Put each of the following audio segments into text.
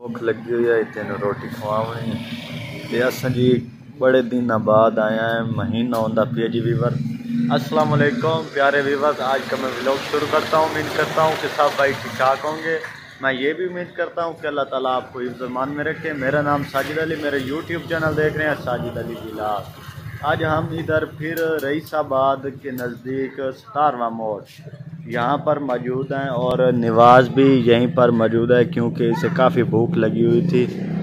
भुख लगी हुई है तेन रोटी खवावनी ते अस जी बड़े दिन बाद आया है, महीना आंदा पी जी वीवर असलम प्यारे वीवर आज का मैं ब्लॉग शुरू करता हूँ। उम्मीद करता हूँ कि सब भाई ठीक ठाक होंगे। मैं ये भी उम्मीद करता हूँ कि अल्लाह ताला आपको इफ्जमान में रखे। मेरा नाम साजिद अली, मेरे यूट्यूब चैनल देख रहे हैं, साजिद अली बिला आज हम इधर फिर रईसाबाद के नज़दीक सतारवा मोड़। यहाँ पर मौजूद हैं और नवाज़ भी यहीं पर मौजूद है क्योंकि इसे काफ़ी भूख लगी हुई थी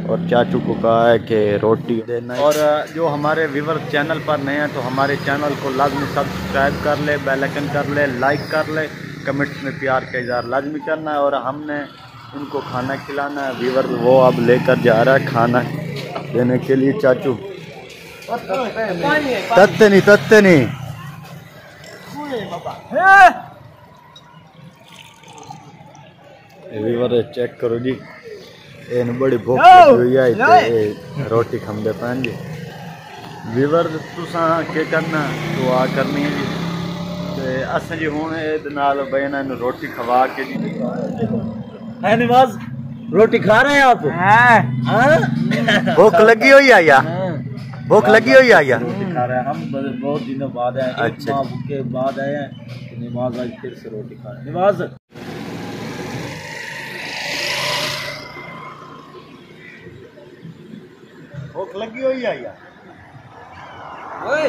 और चाचू को कहा है कि रोटी देना और जो हमारे व्यूवर चैनल पर नए हैं तो हमारे चैनल को लाजमी सब्सक्राइब कर ले बेल आइकन कर ले लाइक कर ले कमेंट्स में प्यार का इजहार लाजमी करना है और हमने उनको खाना खिलाना है। व्यूवर वो अब लेकर जा रहा है खाना देने के लिए चाचू। तत्ते नहीं तत्ते नहीं। वीवर चेक करो जी। इन बड़ी भूख लगी हुई है रोटी खंबे पान जी। वीवर तुसा के करना? तो दुआ करनी है जी। अस जी हुन ए रोटी खवा के जी। है रोटी खा रहे हैं आप? हाँ? भूख लगी हुई है या? हाँ। भूख लगी हुई है या? रोटी हम बहुत दिनों बाद आए हैं। अच्छा। भूखे बाद आए हैं। तो नमाज़ आज फिर से रोटी खा रहे हैं। भूख लगी हुई है यार। ओए।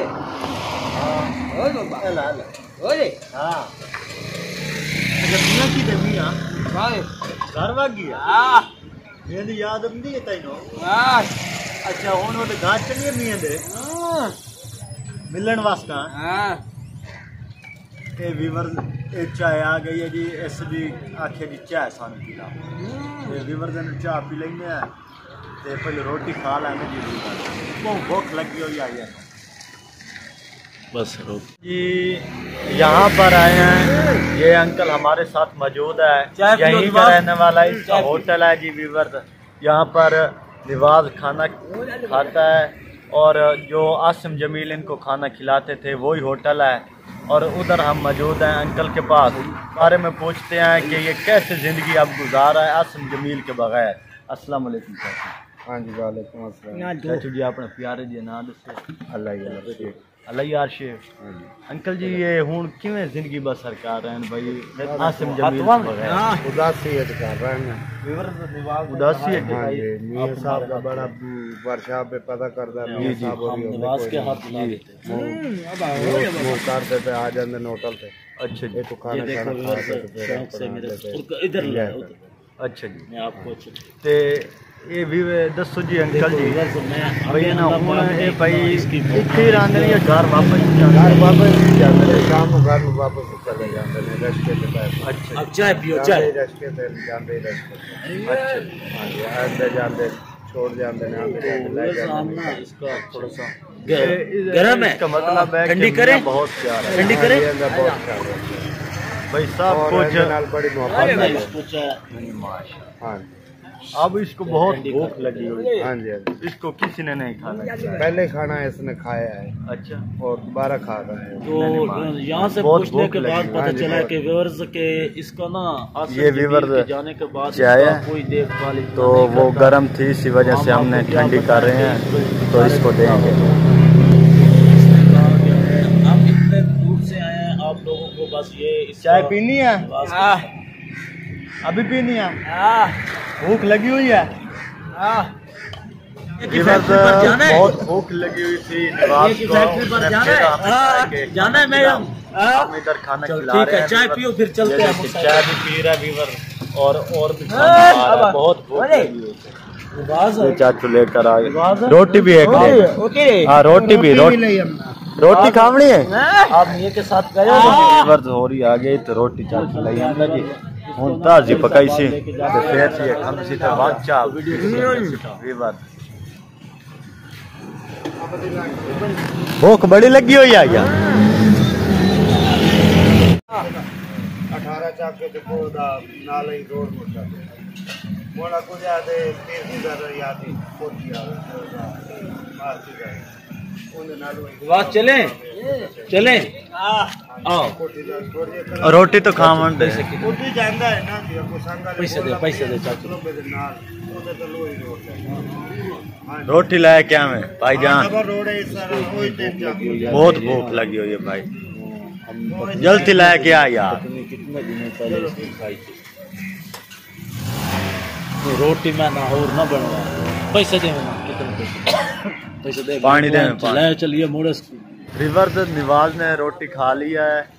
हाँ। ओए बाबा। ला ला। ओए। मतलब हाँ। जब मियाँ की देवी हाँ भाई। घर वागी हाँ? ये याद आंदी है तैनो हाँ। अच्छा हुन ओ गाच चली मियाँ दे? हाँ। मिलन वास्ते? हाँ। ए व्यूअर ए चाय आ गई है जी एस भी आखे जी चाय सानू पीला हाँ। ए व्यूअर जन चाय पी लेने रोटी खा ಸಾಲ भूख लगी। हुई आई है। बस जी यहाँ पर आए हैं। ये अंकल हमारे साथ मौजूद है। यहीं पर रहने वाला इसका होटल है जी विवर्त। यहाँ पर निवाज खाना खाता है और जो आसम जमील इनको खाना खिलाते थे वही होटल है। और उधर हम मौजूद हैं अंकल के पास। बारे में पूछते हैं कि ये कैसे ज़िंदगी अब गुजारा है आसम जमील के बगैर। असलम हाँ जी वालेकुम अस्सलाम चाचू जी अपने प्यारे जी ना दसो अल्लाह ही अल्लाह यार शेख अंकल जी ये हुन किवें ज़िंदगी बसर कर रहे हैं भाई आसिम जमील हाँ उदासी है कर रहे हैं उदासी है हाँ जी मियाँ साहब का बड़ा वर्षा पे पता करदा मियाँ साहब और निवास के हाथ ला देते हैं मोकार से पे आ जाने होटल पे अच्छा जी ये देखो शौक से मेरे इधर ले अच्छा जी मैं आपको अच्छा ते ਇਹ ਵੀ ਦੱਸੋ ਜੀ ਅੰਕਲ ਜੀ इधर से मैं ਬਈ आगे ਨਾ अल्लाह ਹੁਣ पाक ने ਇਹ ਬਈ इसकी ਇੱਥੇ ਹੀ ਰਹਿੰਦੇ ਨੇ ਜਾਂ ਘਰ ਵਾਪਸ घर ਜਾਂਦੇ वापस नहीं जाते थे शाम को घर में वापस चले जाते थे रस्ते पे पैसे ਅੱਛਾ अब चाय पियो जाते चाय ही रस्ते थे जाते ही रस्ते पे। ਅੱਛਾ हाँ जी आते जाते छोड़ जाते हैं आते जाते ले थोड़ा सा हम जाते ना इसका थोड़ा सा ये- ग- गरम है इसका मतलब है कि ठंडी मियां करें बहुत प्यार है ठंडी हाँ करें जी, अंदर बहुत ख्याल रखते हैं। भाई सब और कुछ ऐसे नाल बड़ी मोहब्बत मैं है इसको चाय माशा हाँ अब इसको बहुत भूख लगी हुई। हाँ जी हाँ जी। इसको किसी ने नहीं खाना पहले खाना इसने खाया है। अच्छा। और दोबारा खा रहा है। तो यहाँ से पूछने के बाद पता हाँ चला कि व्यूअर्स के इसका ना ये के जाने के बाद है। कोई देखभाल तो वो गर्म थी इसी वजह से हमने ठंडी कर रहे हैं। तो इसको देंगे। इसने कहा कि हमें- हम इतने दूर से आए हैं आप लोगों को बस ये चाय पीनी है। अभी पीनी है। भूख लगी हुई है। है। बहुत भूख लगी हुई थी जाना है। हाँ, जाना है मैडम। इधर खाना खिला रहे हैं चाय पियो, फिर चलते हैं चाय भी पी रहा है व्यूअर और और भी खाना बहुत भूख लगी हुई है। चाचू लेकर आ गए रोटी भी एक हाँ रोटी भी रोटी रोटी खावनी है? आप ये के साथ गए हो? रही आ गई तो रोटी चाचू लई जी। खून ताजी पकाई से तो फिर से हम से तो बादशाह वीडियो ये बात भूख बड़ी लगी हुई आया 18 चाक के देखो दा नाले रोड मोड़ जाते बोला को जाते तीर की दर याती पोती आ मार के गए उन नालो बस चलें चले। रोटी तो खा मन रोटी लाया क्या मैं भाई जान बहुत भूख लगी हुई है भाई जल्दी लाया क्या यार रोटी में ना और ना बनवा पैसे दे पैसे दे पानी दे चलिए मोड़े रिवर निवाज ने रोटी खा लिया है।